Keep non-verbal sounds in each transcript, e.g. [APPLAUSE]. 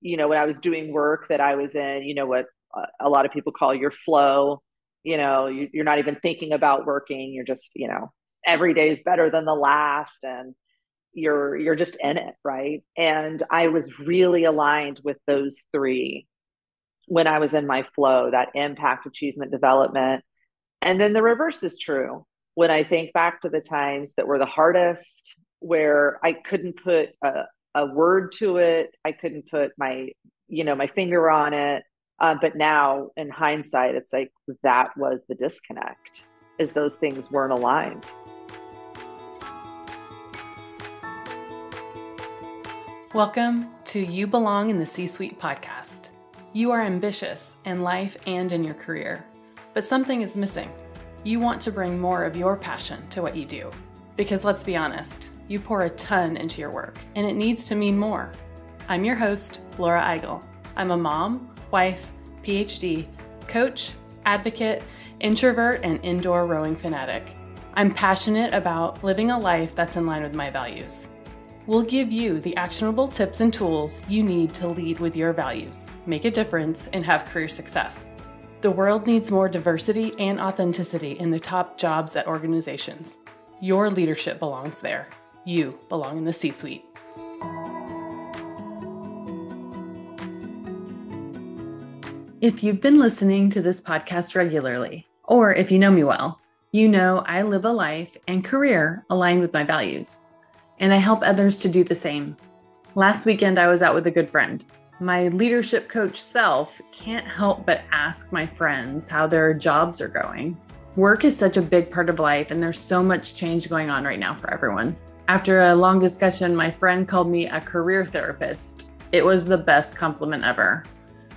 you know, when I was doing work that I was in, you know, what uh, a lot of people call your flow, you know, you, you're not even thinking about working. You're just, you know, every day is better than the last. And you're, you're just in it. Right. And I was really aligned with those three when I was in my flow, that impact, achievement, development. And then the reverse is true. When I think back to the times that were the hardest, where I couldn't put a, a word to it, I couldn't put my, you know, my finger on it. Uh, but now in hindsight, it's like that was the disconnect, is those things weren't aligned. Welcome to You Belong in the C Suite podcast. You are ambitious in life and in your career, but something is missing. You want to bring more of your passion to what you do. Because let's be honest, you pour a ton into your work, and it needs to mean more. I'm your host, Laura Eigel. I'm a mom, wife, PhD, coach, advocate, introvert, and indoor rowing fanatic. I'm passionate about living a life that's in line with my values. We'll give you the actionable tips and tools you need to lead with your values, make a difference, and have career success. The world needs more diversity and authenticity in the top jobs at organizations. Your leadership belongs there. You belong in the C suite. If you've been listening to this podcast regularly, or if you know me well, you know I live a life and career aligned with my values and I help others to do the same. Last weekend, I was out with a good friend. My leadership coach self can't help but ask my friends how their jobs are going. Work is such a big part of life, and there's so much change going on right now for everyone. After a long discussion, my friend called me a career therapist. It was the best compliment ever.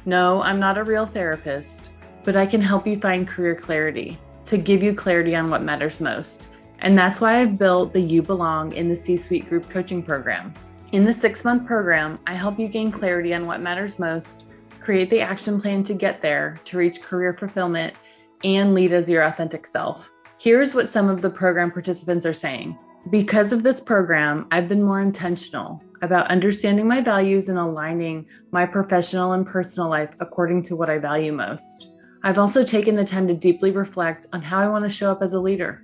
No, I'm not a real therapist, but I can help you find career clarity to give you clarity on what matters most and that's why I've built the You Belong in the C Suite Group Coaching Program. In the six month program, I help you gain clarity on what matters most, create the action plan to get there, to reach career fulfillment, and lead as your authentic self. Here's what some of the program participants are saying. Because of this program, I've been more intentional about understanding my values and aligning my professional and personal life according to what I value most. I've also taken the time to deeply reflect on how I want to show up as a leader.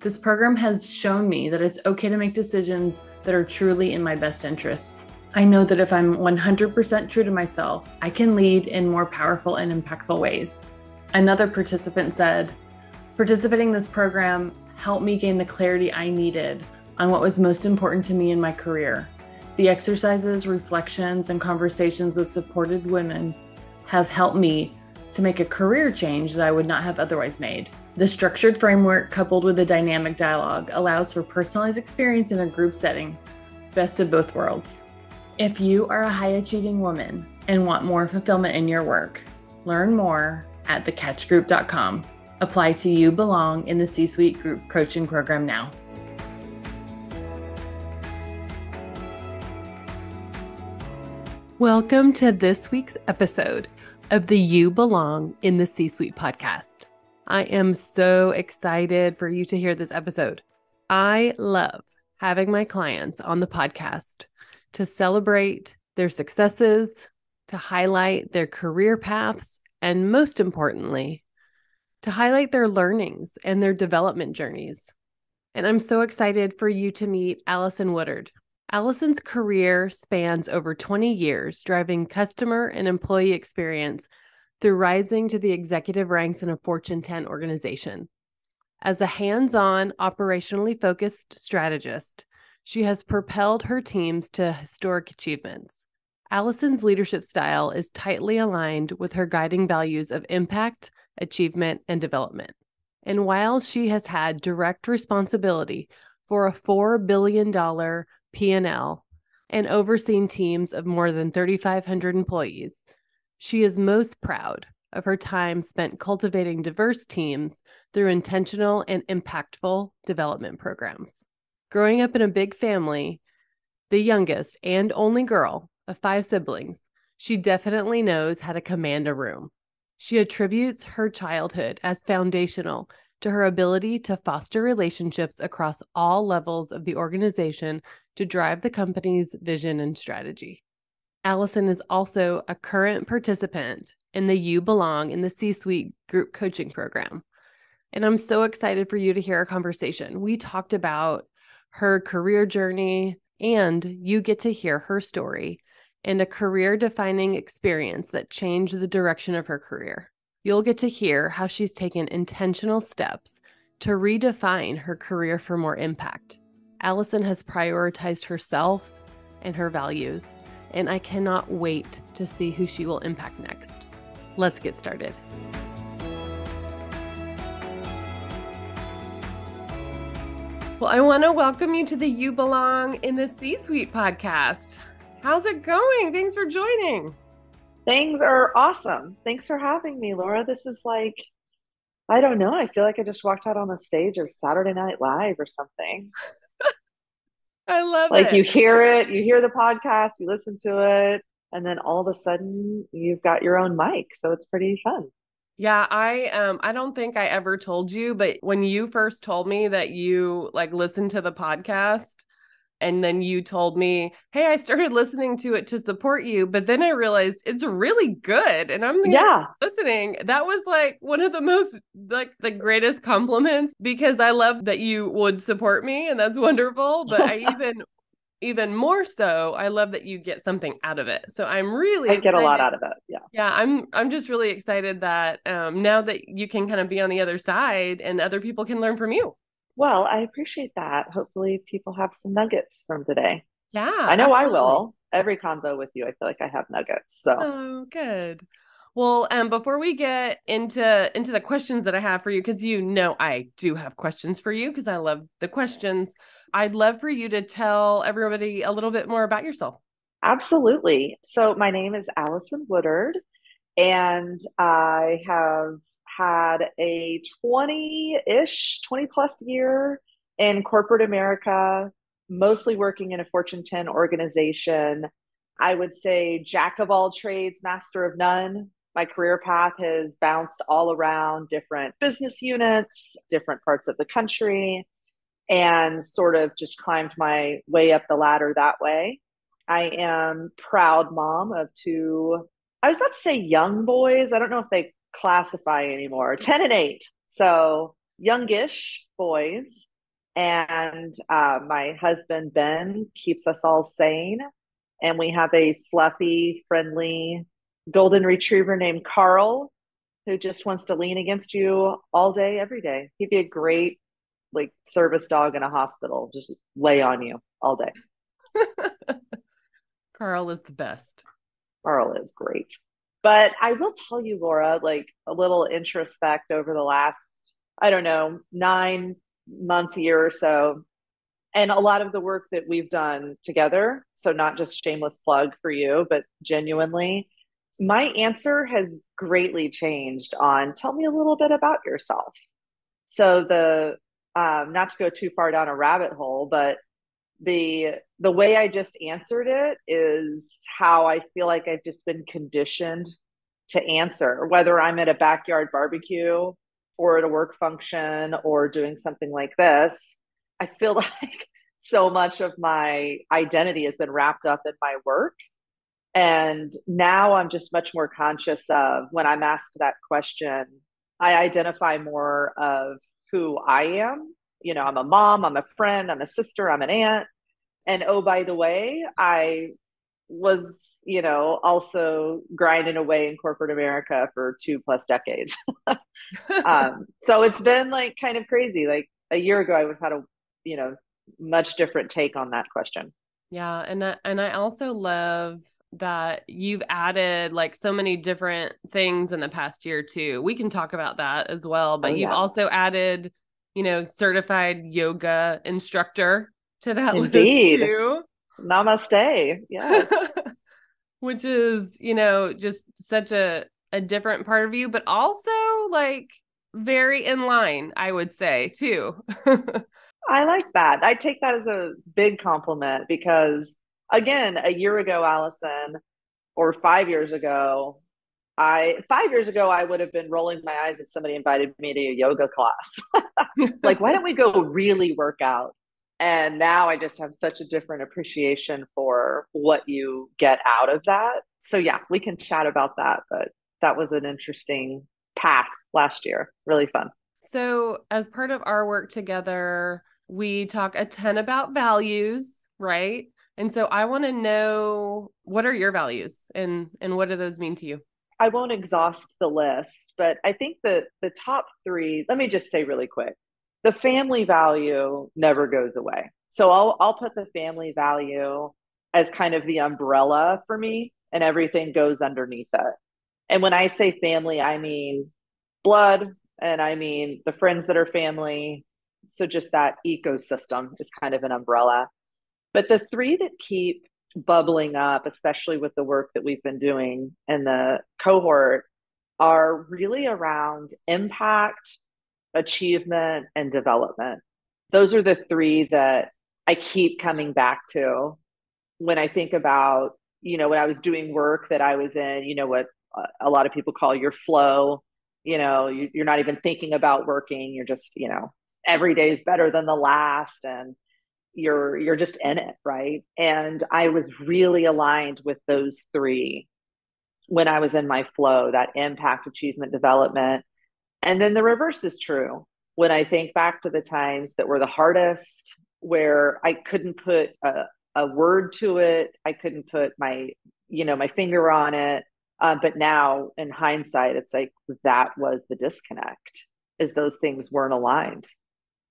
This program has shown me that it's okay to make decisions that are truly in my best interests. I know that if I'm 100% true to myself, I can lead in more powerful and impactful ways. Another participant said, Participating in this program helped me gain the clarity I needed on what was most important to me in my career. The exercises, reflections, and conversations with supported women have helped me to make a career change that I would not have otherwise made. The structured framework, coupled with the dynamic dialogue, allows for personalized experience in a group setting. Best of both worlds. If you are a high achieving woman and want more fulfillment in your work, learn more at thecatchgroup.com. Apply to You Belong in the C Suite Group Coaching Program now. Welcome to this week's episode of the You Belong in the C Suite podcast. I am so excited for you to hear this episode. I love having my clients on the podcast to celebrate their successes, to highlight their career paths, and most importantly, to highlight their learnings and their development journeys. And I'm so excited for you to meet Alyson Woodard. Alyson's career spans over 20 years, driving customer and employee experience through rising to the executive ranks in a Fortune 10 organization. As a hands on, operationally focused strategist, she has propelled her teams to historic achievements. Alyson's leadership style is tightly aligned with her guiding values of impact, achievement, and development. And while she has had direct responsibility for a $4 billion P&L and overseen teams of more than 3,500 employees, she is most proud of her time spent cultivating diverse teams through intentional and impactful development programs. Growing up in a big family, the youngest and only girl of five siblings, she definitely knows how to command a room. She attributes her childhood as foundational to her ability to foster relationships across all levels of the organization to drive the company's vision and strategy. Alyson is also a current participant in the You Belong in the C Suite group coaching program. And I'm so excited for you to hear our conversation. We talked about her career journey, and you get to hear her story and a career defining experience that changed the direction of her career. You'll get to hear how she's taken intentional steps to redefine her career for more impact. Alyson has prioritized herself and her values, and I cannot wait to see who she will impact next. Let's get started. Well, I want to welcome you to the You Belong in the C Suite podcast. How's it going? Thanks for joining. Things are awesome. Thanks for having me, Laura. This is like, I don't know. I feel like I just walked out on the stage of Saturday Night Live or something. [LAUGHS] I love like it. Like you hear it, you hear the podcast, you listen to it, and then all of a sudden you've got your own mic. So it's pretty fun. Yeah, I um I don't think I ever told you, but when you first told me that you like listened to the podcast and then you told me, "Hey, I started listening to it to support you," but then I realized it's really good and I'm yeah listening. That was like one of the most like the greatest compliments because I love that you would support me and that's wonderful, but I [LAUGHS] even even more so, I love that you get something out of it. So I'm really I get a lot out of it. Yeah. Yeah, I'm I'm just really excited that um now that you can kind of be on the other side and other people can learn from you. Well, I appreciate that. Hopefully people have some nuggets from today. Yeah. I know absolutely. I will. Every convo with you, I feel like I have nuggets. So Oh, good. Well, um, before we get into into the questions that I have for you, because you know I do have questions for you because I love the questions. I'd love for you to tell everybody a little bit more about yourself. Absolutely. So my name is Alyson Woodard, and I have had a 20-ish, 20 plus year in corporate America, mostly working in a Fortune 10 organization. I would say jack of all trades, master of none my career path has bounced all around different business units, different parts of the country, and sort of just climbed my way up the ladder that way. I am proud mom of two, I was about to say young boys. I don't know if they classify anymore, 10 and 8. So youngish boys. And uh, my husband, Ben, keeps us all sane. And we have a fluffy, friendly golden retriever named Carl who just wants to lean against you all day, every day. He'd be a great like service dog in a hospital, just lay on you all day. [LAUGHS] Carl is the best. Carl is great. But I will tell you, Laura, like a little introspect over the last, I don't know, nine months, a year or so, and a lot of the work that we've done together. So, not just shameless plug for you, but genuinely, my answer has greatly changed on tell me a little bit about yourself. So the um, not to go too far down a rabbit hole, but the the way I just answered it is how I feel like I've just been conditioned to answer, whether I'm at a backyard barbecue or at a work function or doing something like this. I feel [LAUGHS] like so much of my identity has been wrapped up in my work and now I'm just much more conscious of when I'm asked that question, I identify more of who I am. You know, I'm a mom, I'm a friend, I'm a sister, I'm an aunt. And oh, by the way, I was, you know, also grinding away in corporate America for two plus decades. [LAUGHS] um, so it's been like kind of crazy. Like a year ago, I would have had a, you know, much different take on that question. Yeah, and I, and I also love that you've added like so many different things in the past year too. We can talk about that as well, but oh, you've also added, you know, certified yoga instructor to that [LAUGHS] Indeed. list too. Namaste. Yes. [LAUGHS] Which is, you know, just such a a different part of you, but also like very in line, I would say, too. [LAUGHS] I like that. I take that as a big compliment because again, a year ago, Alyson, or five years ago, I five years ago I would have been rolling my eyes if somebody invited me to a yoga class. like, why don't we go really work out? And now I just have such a different appreciation for what you get out of that. So, yeah, we can chat about that. But that was an interesting path last year. Really fun. So, as part of our work together, we talk a ton about values, right? And so I want to know what are your values and and what do those mean to you? I won't exhaust the list, but I think that the top 3, let me just say really quick. The family value never goes away. So I'll I'll put the family value as kind of the umbrella for me and everything goes underneath it. And when I say family, I mean blood and I mean the friends that are family. So just that ecosystem is kind of an umbrella. But the three that keep bubbling up, especially with the work that we've been doing in the cohort, are really around impact, achievement, and development. Those are the three that I keep coming back to when I think about, you know, when I was doing work that I was in, you know, what a lot of people call your flow. You know, you, you're not even thinking about working. You're just, you know, every day is better than the last. And you're you're just in it right and i was really aligned with those three when i was in my flow that impact achievement development and then the reverse is true when i think back to the times that were the hardest where i couldn't put a, a word to it i couldn't put my you know my finger on it uh, but now in hindsight it's like that was the disconnect is those things weren't aligned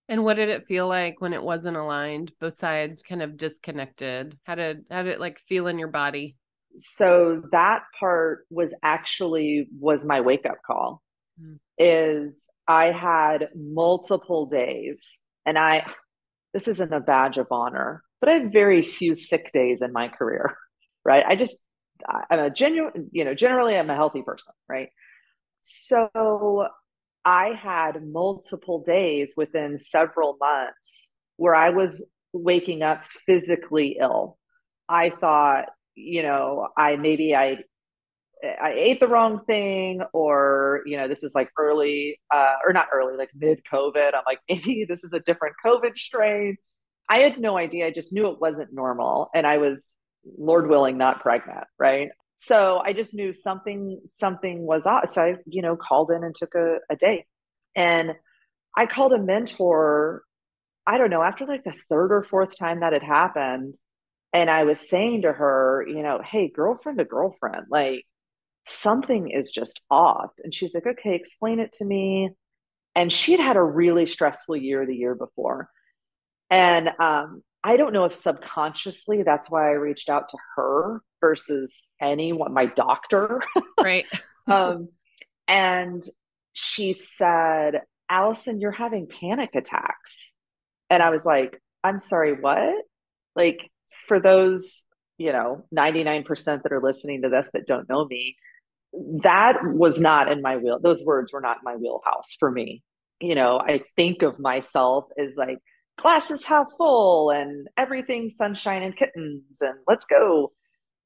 and what did it feel like when it wasn't aligned besides kind of disconnected? How did how did it like feel in your body? So that part was actually was my wake up call. Mm. Is I had multiple days and I this isn't a badge of honor, but I have very few sick days in my career, [LAUGHS] right? I just I'm a genuine, you know, generally I'm a healthy person, right? So I had multiple days within several months where I was waking up physically ill. I thought, you know, I maybe I I ate the wrong thing, or you know, this is like early, uh, or not early, like mid COVID. I'm like, [LAUGHS] maybe this is a different COVID strain. I had no idea. I just knew it wasn't normal, and I was, Lord willing, not pregnant. Right so I just knew something something was off. So I, you know, called in and took a, a day. And I called a mentor, I don't know, after like the third or fourth time that had happened. And I was saying to her, you know, hey, girlfriend to girlfriend, like something is just off. And she's like, okay, explain it to me. And she'd had a really stressful year the year before. And um, I don't know if subconsciously that's why I reached out to her versus anyone, my doctor. Right. [LAUGHS] [LAUGHS] um, and she said, Alyson, you're having panic attacks. And I was like, I'm sorry, what? Like, for those, you know, 99% that are listening to this that don't know me, that was not in my wheel. Those words were not in my wheelhouse for me. You know, I think of myself as like, glasses half full and everything sunshine and kittens and let's go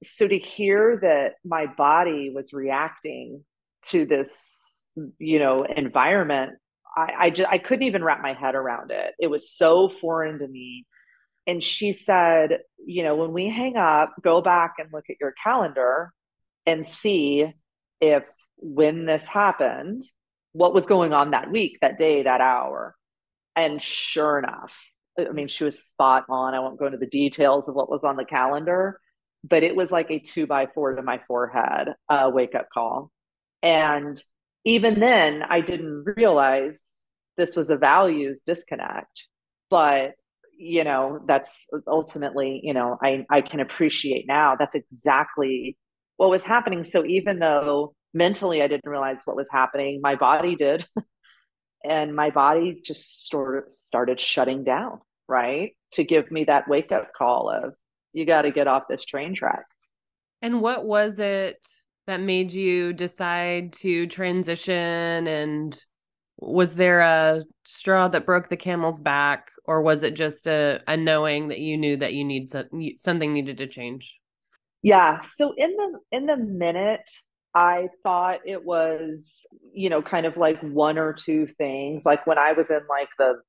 so to hear that my body was reacting to this you know environment i i just i couldn't even wrap my head around it it was so foreign to me and she said you know when we hang up go back and look at your calendar and see if when this happened what was going on that week that day that hour and sure enough, I mean, she was spot on. I won't go into the details of what was on the calendar, but it was like a two by four to my forehead uh, wake up call. And even then, I didn't realize this was a values disconnect. But, you know, that's ultimately, you know, I, I can appreciate now that's exactly what was happening. So even though mentally I didn't realize what was happening, my body did. [LAUGHS] and my body just sort of started shutting down right? To give me that wake up call of you got to get off this train track. And what was it that made you decide to transition? And was there a straw that broke the camel's back? Or was it just a, a knowing that you knew that you need to, something needed to change yeah so in the in the minute I thought it was, you know, kind of like one or two things. Like when I was in like the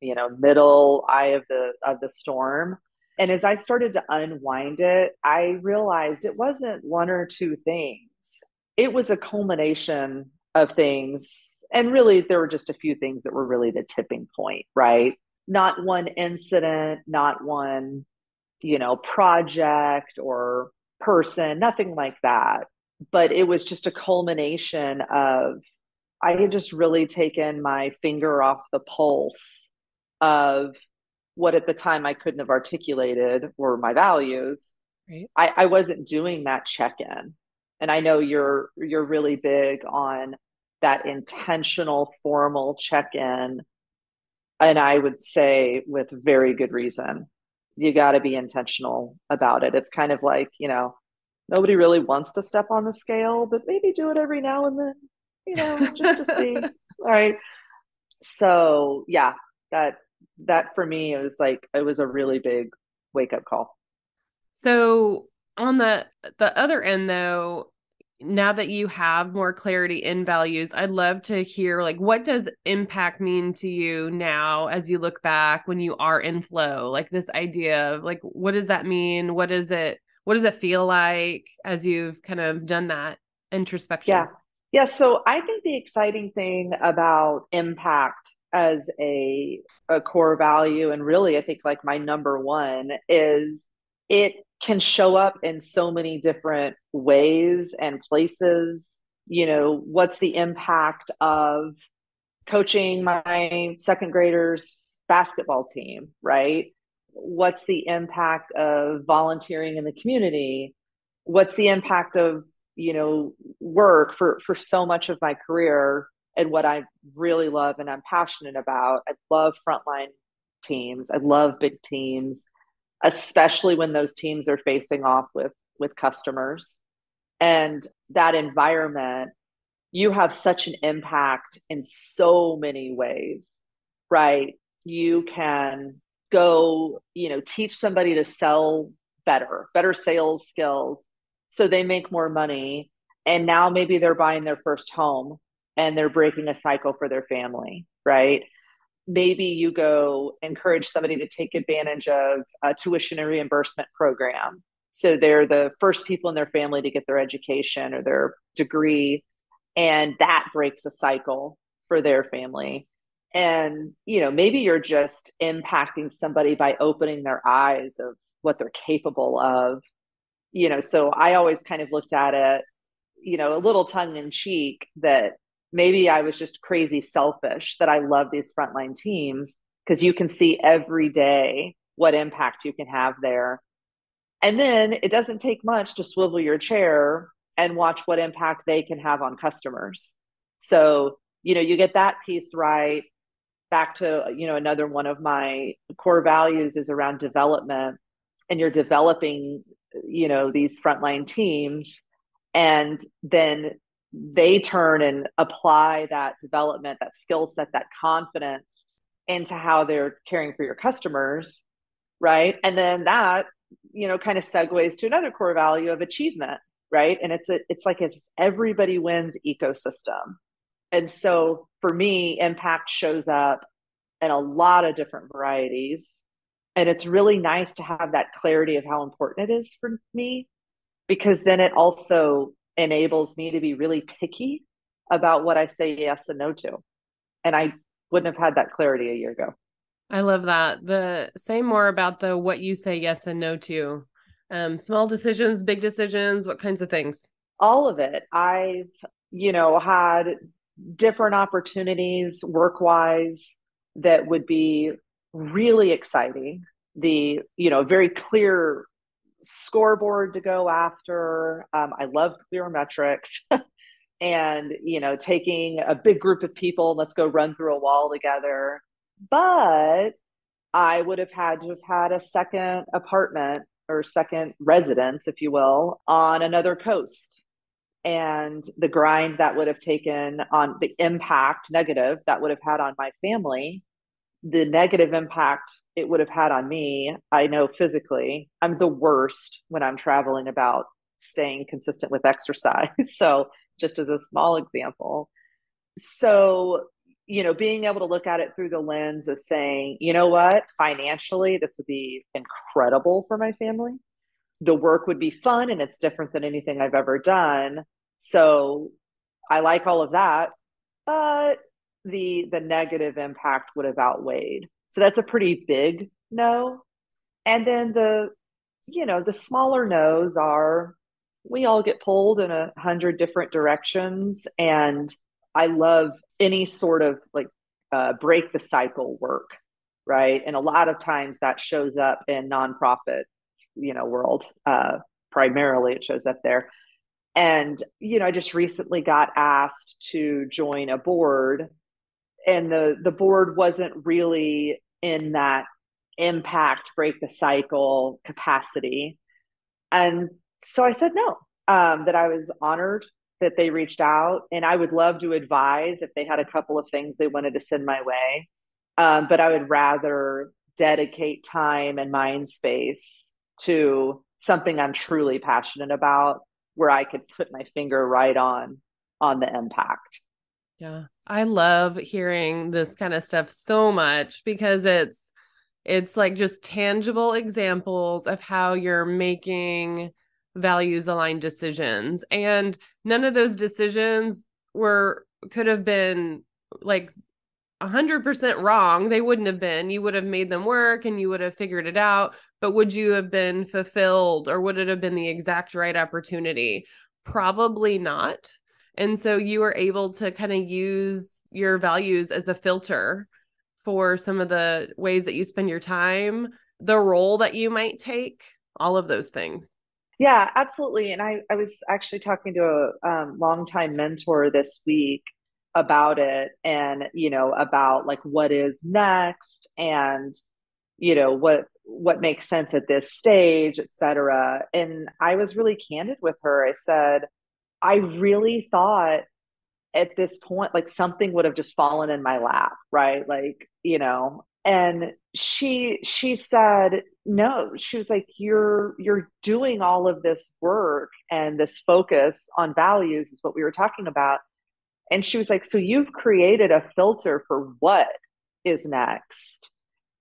you know, middle eye of the of the storm. And as I started to unwind it, I realized it wasn't one or two things. It was a culmination of things. And really, there were just a few things that were really the tipping point, right? Not one incident, not one, you know, project or person, nothing like that. But it was just a culmination of, I had just really taken my finger off the pulse of what at the time I couldn't have articulated were my values. Right. I, I wasn't doing that check-in. And I know you're you're really big on that intentional formal check-in. And I would say with very good reason. You gotta be intentional about it. It's kind of like, you know, nobody really wants to step on the scale, but maybe do it every now and then, you know, just to see. [LAUGHS] All right. So yeah, that that for me it was like it was a really big wake up call. So on the the other end though, now that you have more clarity in values, I'd love to hear like what does impact mean to you now as you look back when you are in flow? Like this idea of like what does that mean? What does it what does it feel like as you've kind of done that introspection? Yeah. Yeah, so I think the exciting thing about impact as a a core value and really i think like my number one is it can show up in so many different ways and places you know what's the impact of coaching my second graders basketball team right what's the impact of volunteering in the community what's the impact of you know work for for so much of my career and what I really love and I'm passionate about. I love frontline teams. I love big teams, especially when those teams are facing off with with customers. And that environment, you have such an impact in so many ways, right? You can go, you know, teach somebody to sell better, better sales skills so they make more money and now maybe they're buying their first home and they're breaking a cycle for their family, right? Maybe you go encourage somebody to take advantage of a tuition and reimbursement program. So they're the first people in their family to get their education or their degree, and that breaks a cycle for their family. And, you know, maybe you're just impacting somebody by opening their eyes of what they're capable of. You know, so I always kind of looked at it, you know, a little tongue in cheek that maybe I was just crazy selfish that I love these frontline teams because you can see every day what impact you can have there. And then it doesn't take much to swivel your chair and watch what impact they can have on customers. So, you know, you get that piece right. Back to, you know, another one of my core values is around development. And you're developing, you know, these frontline teams. And then they turn and apply that development, that skill set, that confidence into how they're caring for your customers, right? And then that, you know, kind of segues to another core value of achievement, right? And it's a, it's like it's everybody wins ecosystem. And so for me, impact shows up in a lot of different varieties. And it's really nice to have that clarity of how important it is for me because then it also enables me to be really picky about what I say yes and no to. And I wouldn't have had that clarity a year ago. I love that. The say more about the what you say yes and no to. Um, small decisions, big decisions, what kinds of things? All of it. I've, you know, had different opportunities work wise that would be really exciting. The, you know, very clear scoreboard to go after. Um, I love clear metrics. [LAUGHS] and you know taking a big group of people let's go run through a wall together but i would have had to have had a second apartment or second residence if you will on another coast and the grind that would have taken on the impact negative that would have had on my family the negative impact it would have had on me, I know physically, I'm the worst when I'm traveling about staying consistent with exercise. [LAUGHS] so, just as a small example. So, you know, being able to look at it through the lens of saying, you know what, financially, this would be incredible for my family. The work would be fun and it's different than anything I've ever done. So I like all of that, but the the negative impact would have outweighed. So that's a pretty big no. And then the you know, the smaller no's are we all get pulled in a hundred different directions and I love any sort of like uh, break the cycle work, right? And a lot of times that shows up in nonprofit, you know, world. Uh, primarily, it shows up there. And you know, I just recently got asked to join a board, and the the board wasn't really in that impact break the cycle capacity, and so I said no. Um, that I was honored that they reached out and i would love to advise if they had a couple of things they wanted to send my way um, but i would rather dedicate time and mind space to something i'm truly passionate about where i could put my finger right on on the impact yeah i love hearing this kind of stuff so much because it's it's like just tangible examples of how you're making values aligned decisions. And none of those decisions were could have been like 100% wrong. They wouldn't have been. You would have made them work and you would have figured it out. But would you have been fulfilled or would it have been the exact right opportunity? Probably not and so you were able to kind of use your values as a filter for some of the ways that you spend your time the role that you might take all of those things yeah, absolutely. And I, I was actually talking to a um, longtime mentor this week about it and, you know, about like what is next and, you know, what what makes sense at this stage, et cetera. And I was really candid with her. I said, I really thought at this point, like something would have just fallen in my lap, right? Like, you know, and she she said no. She was like you're you're doing all of this work and this focus on values is what we were talking about. And she was like so you've created a filter for what is next?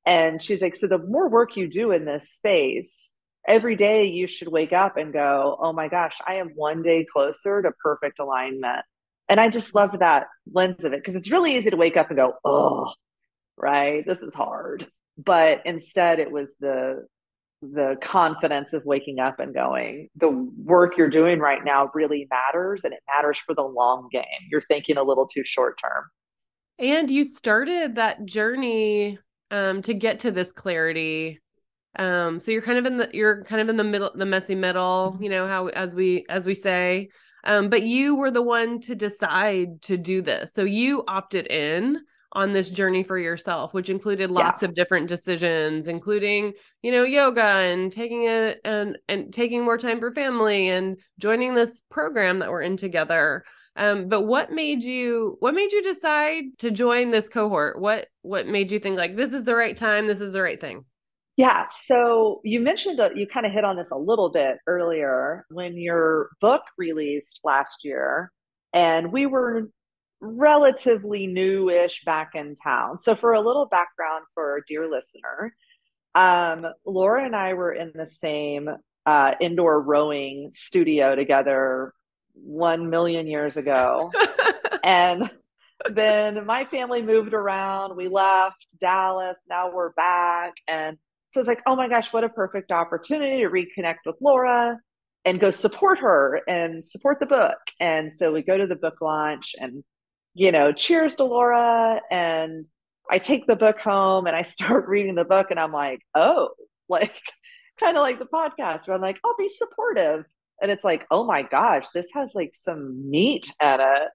And she's like so the more work you do in this space every day you should wake up and go oh my gosh i am one day closer to perfect alignment and i just loved that lens of it because it's really easy to wake up and go oh right? This is hard. But instead, it was the the confidence of waking up and going, the work you're doing right now really matters and it matters for the long game. You're thinking a little too short term. And you started that journey um, to get to this clarity. Um, so you're kind of in the you're kind of in the middle, the messy middle, you know, how as we as we say. Um, but you were the one to decide to do this. So you opted in on this journey for yourself, which included lots yeah. of different decisions, including, you know, yoga and taking it and and taking more time for family and joining this program that we're in together. Um, but what made you what made you decide to join this cohort? What what made you think like this is the right time, this is the right thing? Yeah, so you mentioned uh, you kind of hit on this a little bit earlier when your book released last year and we were relatively newish back in town. So, for a little background for a dear listener, um, Laura and I were in the same uh, indoor rowing studio together one million years ago. [LAUGHS] and then my family moved around. We left Dallas. Now we're back. And so it's like, oh my gosh, what a perfect opportunity to reconnect with Laura and go support her and support the book. And so we go to the book launch and you know, cheers to Laura. And I take the book home and I [LAUGHS] start reading the book and I'm like, oh, [LAUGHS] like kind of like the podcast where I'm like, I'll be supportive. And it's like, oh my gosh, this has like some meat at it.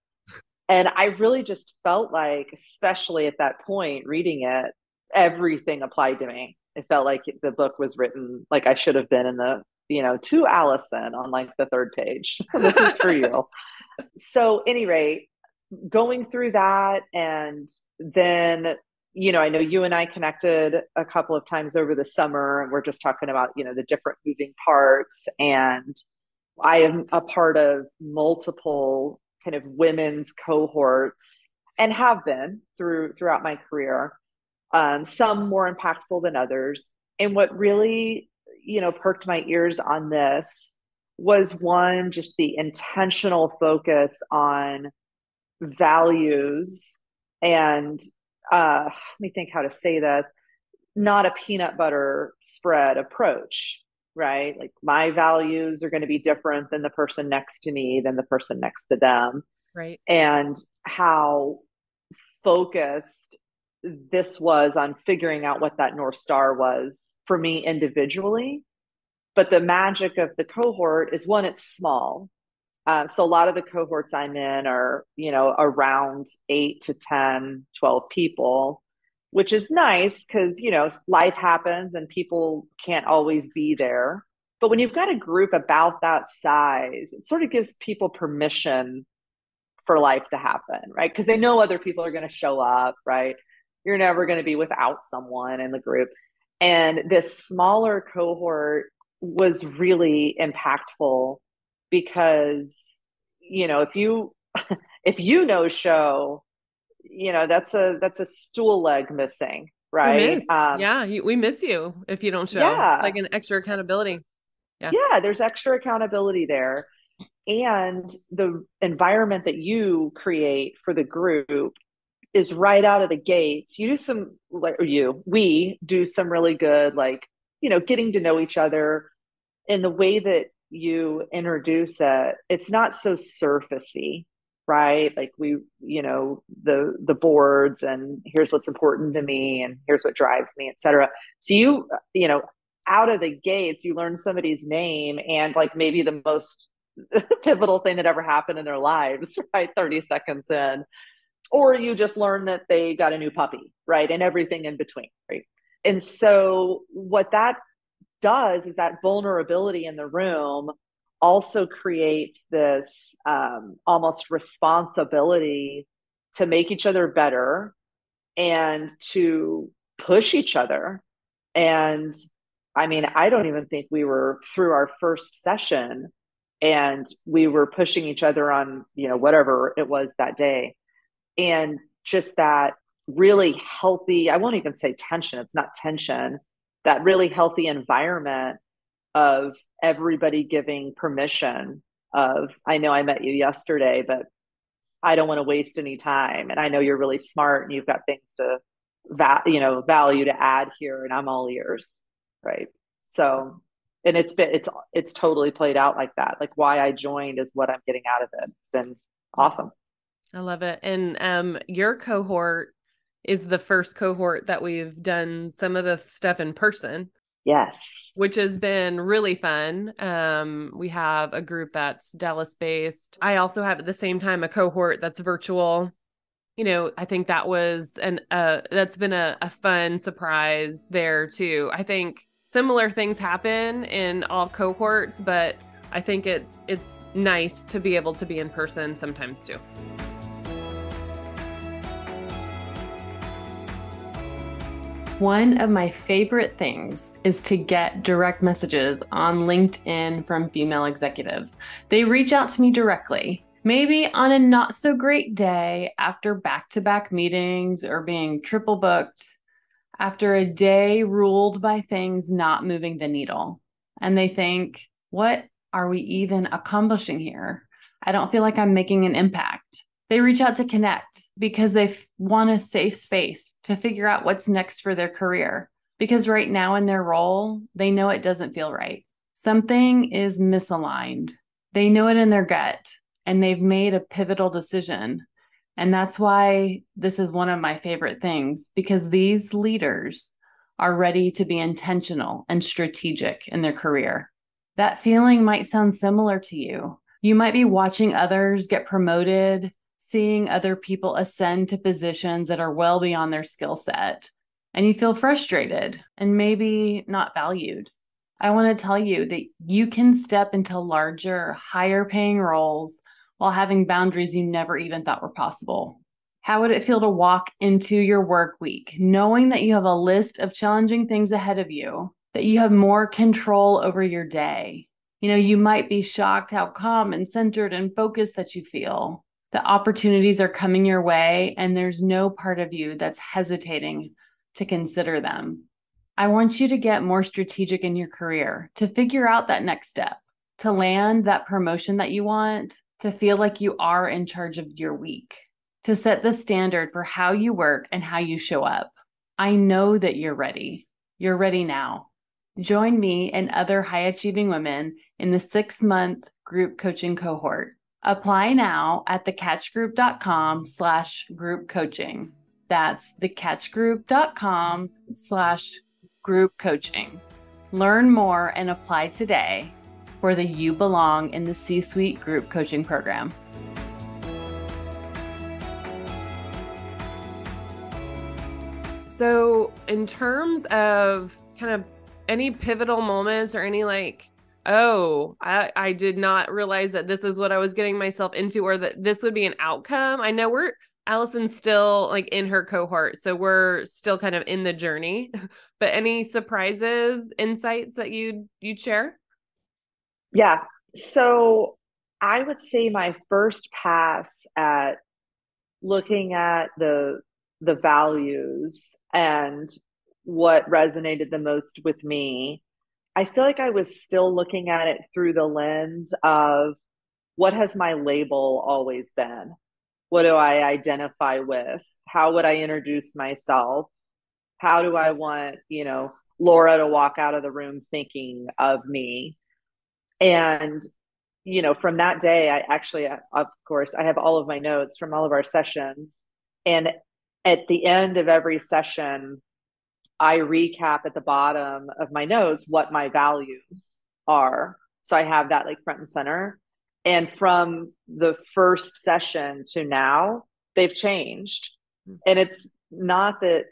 And I really just felt like, especially at that point, reading it, everything applied to me. It felt like the book was written like I should have been in the, you know, to Alyson on like the third page. [LAUGHS] this is for you. so, any rate, going through that and then you know i know you and i connected a couple of times over the summer and we're just talking about you know the different moving parts and i am a part of multiple kind of women's cohorts and have been through throughout my career. Um, some more impactful than others. And what really, you know, perked my ears on this was one, just the intentional focus on values and uh, let me think how to say this not a peanut butter spread approach right? Like my values are going to be different than the person next to me than the person next to them. Right. And how focused this was on figuring out what that north star was for me individually. But the magic of the cohort is one it's small. Uh, so a lot of the cohorts i'm in are you know around 8 to 10 12 people which is nice because you know life happens and people can't always be there. But when you've got a group about that size it sort of gives people permission for life to happen right? Because they know other people are going to show up right you're never going to be without someone in the group. And this smaller cohort was really impactful because you know if you [LAUGHS] if you know show you know that's a that's a stool leg missing right? um, yeah you, we miss you if you don't show. Yeah. It's like an extra accountability. Yeah. Yeah there's extra accountability there. And the environment that you create for the group is right out of the gates you do some like you we do some really good like you know getting to know each other. In the way that you introduce it it's not so surfacey right? Like we you know the the boards and here's what's important to me and here's what drives me etc so you you know out of the gates you learn somebody's name and like maybe the most [LAUGHS] pivotal thing that ever happened in their lives [LAUGHS] right? 30 seconds in or you just learn that they got a new puppy right and everything in between right and so what that does is that vulnerability in the room also creates this um, almost responsibility to make each other better and to push each other. And I mean, I don't even think we were through our first session and we were pushing each other on, you know, whatever it was that day. And just that really healthy, I won't even say tension, it's not tension, that really healthy environment of everybody giving permission of i know i met you yesterday but i don't want to waste any time and i know you're really smart and you've got things to va- you know value to add here and i'm all ears right? So and it's been it's it's totally played out like that. Like why i joined is what i'm getting out of it. It's been awesome i love it and um your cohort is the first cohort that we've done some of the stuff in person Yes. Which has been really fun. Um, we have a group that's Dallas based. I also have at the same time a cohort that's virtual. You know, I think that was an uh that's been a, a fun surprise there too. I think similar things happen in all cohorts, but I think it's it's nice to be able to be in person sometimes too. One of my favorite things is to get direct messages on LinkedIn from female executives. They reach out to me directly, maybe on a not so great day after back to back meetings or being triple booked, after a day ruled by things not moving the needle. And they think, what are we even accomplishing here? I don't feel like I'm making an impact. They reach out to connect because they want a safe space to figure out what's next for their career. Because right now in their role, they know it doesn't feel right. Something is misaligned. They know it in their gut and they've made a pivotal decision. And that's why this is one of my favorite things because these leaders are ready to be intentional and strategic in their career. That feeling might sound similar to you. You might be watching others get promoted seeing other people ascend to positions that are well beyond their skill set, and you feel frustrated and maybe not valued. I want to tell you that you can step into larger, higher paying roles while having boundaries you never even thought were possible. How would it feel to walk into your work week knowing that you have a list of challenging things ahead of you, that you have more control over your day? You know, you might be shocked how calm and centered and focused that you feel The opportunities are coming your way, and there's no part of you that's hesitating to consider them. I want you to get more strategic in your career, to figure out that next step, to land that promotion that you want, to feel like you are in charge of your week, to set the standard for how you work and how you show up. I know that you're ready. You're ready now. Join me and other high achieving women in the six month group coaching cohort. Apply now at thecatchgroup.com slash group coaching. That's thecatchgroup.com slash group coaching. Learn more and apply today for the You Belong in the C Suite group coaching program. So, in terms of kind of any pivotal moments or any like oh I, I did not realize that this is what i was getting myself into or that this would be an outcome. I know we're Alyson's still like in her cohort so we're still kind of in the journey. [LAUGHS] But any surprises insights that you'd you'd share? Yeah. So i would say my first pass at looking at the the values and what resonated the most with me I feel like I was still looking at it through the lens of what has my label always been? What do I identify with? How would I introduce myself? How do I want, you know, Laura to walk out of the room thinking of me? And, you know, from that day, I actually, of course, I have all of my notes from all of our sessions. And at the end of every session, I recap at the bottom of my notes what my values are. So I have that like front and center. And from the first session to now, they've changed. Hmm. And it's not that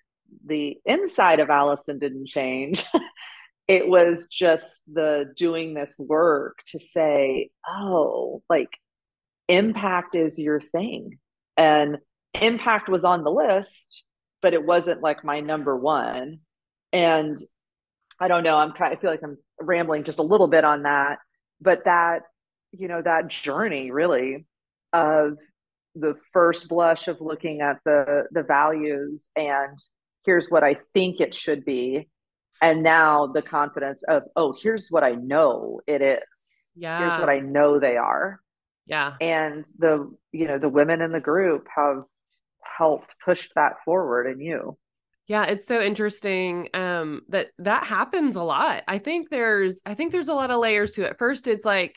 the inside of Alyson didn't change. [LAUGHS] it was just the doing this work to say, oh, like impact is your thing. And impact was on the list but it wasn't like my number one. And I don't know, I'm kind I feel like I'm rambling just a little bit on that, but that, you know, that journey really of the first blush of looking at the the values and here's what I think it should be. And now the confidence of, oh, here's what I know it is. Yeah. Here's what I know they are. Yeah. And the, you know, the women in the group have helped push that forward in you. Yeah it's so interesting um that that happens a lot. I think there's i think there's a lot of layers to it. First it's like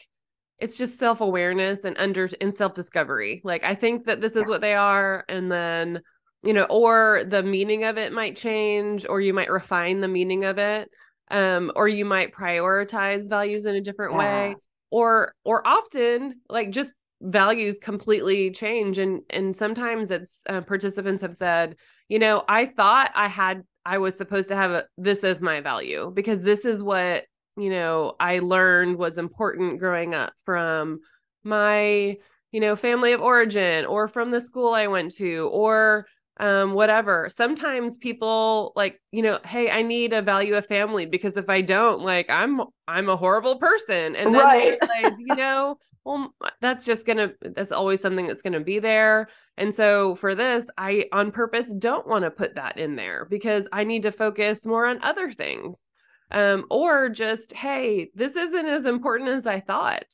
it's just self-awareness and under and self-discovery. Like i think that this is what they are and then you know or the meaning of it might change or you might refine the meaning of it um or you might prioritize values in a different yeah. way or or often like just values completely change and and sometimes it's uh, participants have said you know i thought i had i was supposed to have a, this as my value because this is what you know i learned was important growing up from my you know family of origin or from the school i went to or um, whatever. Sometimes people like, you know, hey, I need a value of family because if I don't, like, I'm I'm a horrible person. And then right. realize, you know, well, that's just gonna that's always something that's gonna be there. And so for this, I on purpose don't want to put that in there because I need to focus more on other things. Um, or just, hey, this isn't as important as I thought.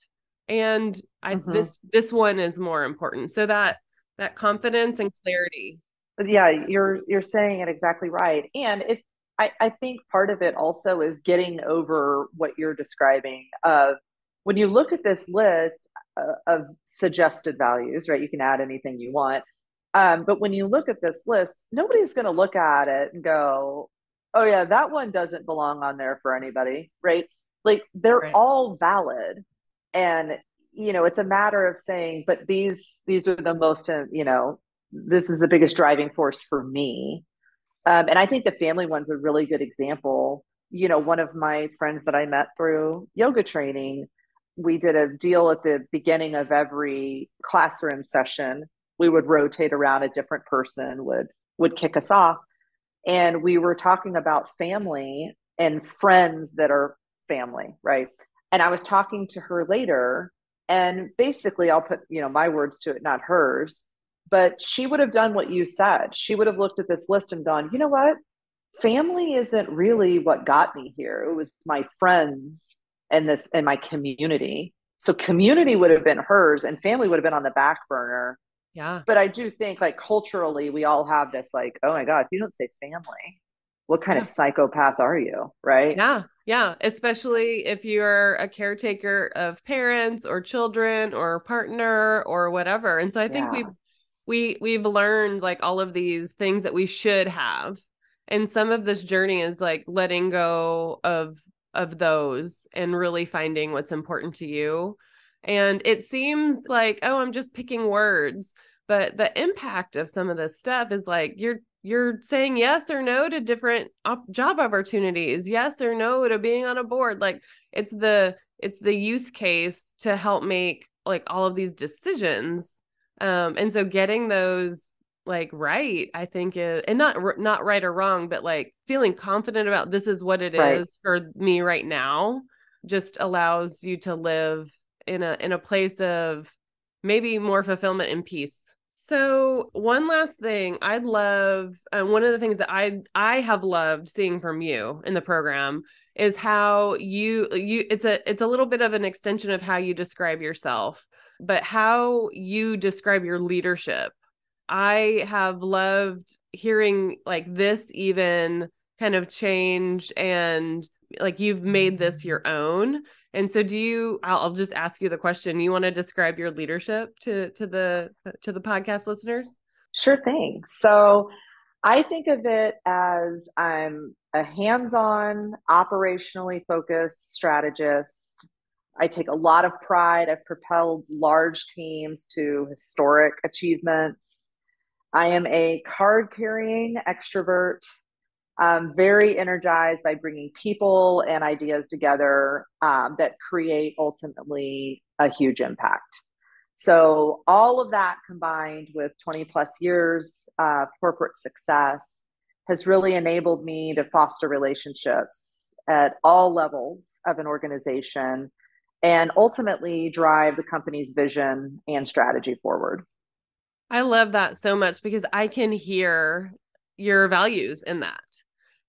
And I mm-hmm. this this one is more important. So that that confidence and clarity yeah you're you're saying it exactly right. And if I, I think part of it also is getting over what you're describing of when you look at this list uh, of suggested values right? You can add anything you want. Um, but when you look at this list nobody's going to look at it and go oh yeah that one doesn't belong on there for anybody right? Like they're right. all valid. And you know it's a matter of saying but these these are the most uh, you know this is the biggest driving force for me. Um, and I think the family one's a really good example. You know, one of my friends that I met through yoga training, we did a deal at the beginning of every classroom session. We would rotate around a different person would would kick us off. And we were talking about family and friends that are family, right? And I was talking to her later And basically, I'll put, you know, my words to it, not hers. But she would have done what you said. She would have looked at this list and gone, you know what? Family isn't really what got me here. It was my friends and this and my community. So community would have been hers and family would have been on the back burner. Yeah. But I do think like culturally we all have this like, oh my God, if you don't say family, what kind yeah. of psychopath are you? Right. Yeah. Yeah. Especially if you're a caretaker of parents or children or partner or whatever. And so I think yeah. we've we we've learned like all of these things that we should have. And some of this journey is like letting go of of those and really finding what's important to you. And it seems like, oh, I'm just picking words, but the impact of some of this stuff is like you're you're saying yes or no to different op- job opportunities yes or no to being on a board like it's the it's the use case to help make like all of these decisions um and so getting those like right i think is and not not right or wrong but like feeling confident about this is what it right. is for me right now just allows you to live in a in a place of maybe more fulfillment and peace so one last thing, I'd love uh, one of the things that I I have loved seeing from you in the program is how you you it's a it's a little bit of an extension of how you describe yourself, but how you describe your leadership. I have loved hearing like this even kind of change and like you've made this mm-hmm. your own. And so do you I'll, I'll just ask you the question you want to describe your leadership to to the to the podcast listeners? Sure thing. So i think of it as i'm a hands-on operationally focused strategist i take a lot of pride. I've propelled large teams to historic achievements. I am a card carrying extrovert. Um, very energized by bringing people and ideas together um, that create ultimately a huge impact. So, all of that combined with 20 plus years of corporate success has really enabled me to foster relationships at all levels of an organization and ultimately drive the company's vision and strategy forward. I love that so much because I can hear your values in that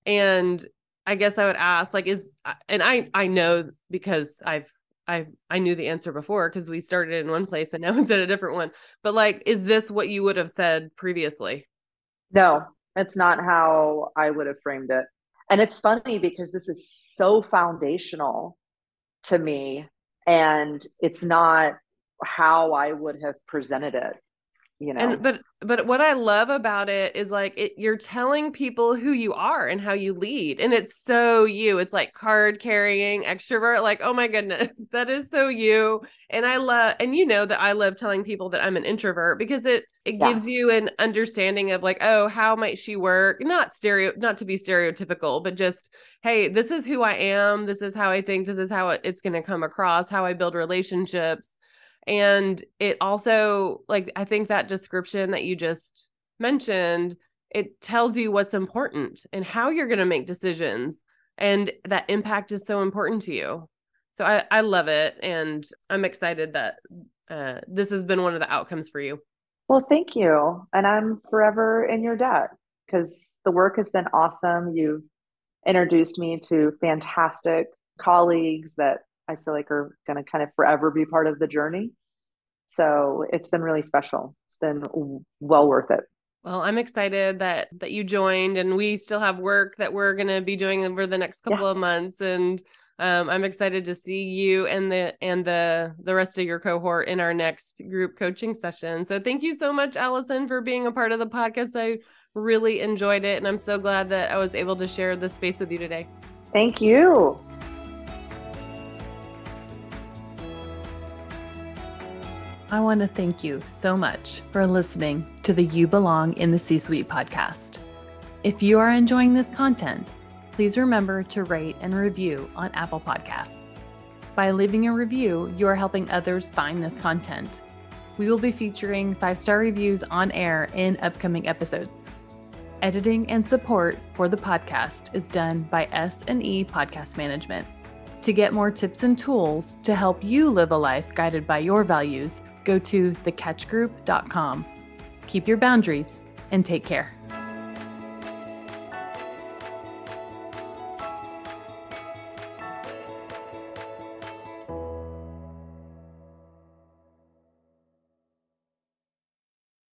and I guess I would ask like is and I I know because I've I I knew the answer before because we started in one place and [LAUGHS] now it's at a different one. But like is this what you would have said previously? No, it's not how I would have framed it. And it's funny because this is so foundational to me and it's not how I would have presented it you know? and but but what i love about it is like it, you're telling people who you are and how you lead and it's so you. It's like card carrying extrovert like oh my goodness [LAUGHS] that is so you. And i love and you know that i love telling people that i'm an introvert because it it yeah. gives you an understanding of like oh how might she work? Not stereo not to be stereotypical but just hey this is who i am. This is how i think. This is how it's going to come across how i build relationships and it also like i think that description that you just mentioned it tells you what's important and how you're going to make decisions and that impact is so important to you. So i i love it and i'm excited that uh, this has been one of the outcomes for you. Well thank you and i'm forever in your debt because the work has been awesome. You've introduced me to fantastic colleagues that I feel like are going to kind of forever be part of the journey. So it's been really special. It's been well worth it. Well, I'm excited that that you joined, and we still have work that we're going to be doing over the next couple yeah. of months, and um, I'm excited to see you and the and the the rest of your cohort in our next group coaching session. So thank you so much, Alyson, for being a part of the podcast. I really enjoyed it, and I'm so glad that I was able to share this space with you today. Thank you. I want to thank you so much for listening to the You Belong in the C Suite podcast. If you are enjoying this content, please remember to rate and review on Apple Podcasts. By leaving a review, you are helping others find this content. We will be featuring five star reviews on air in upcoming episodes. Editing and support for the podcast is done by S&E Podcast Management. To get more tips and tools to help you live a life guided by your values, go to thecatchgroup.com. Keep your boundaries and take care.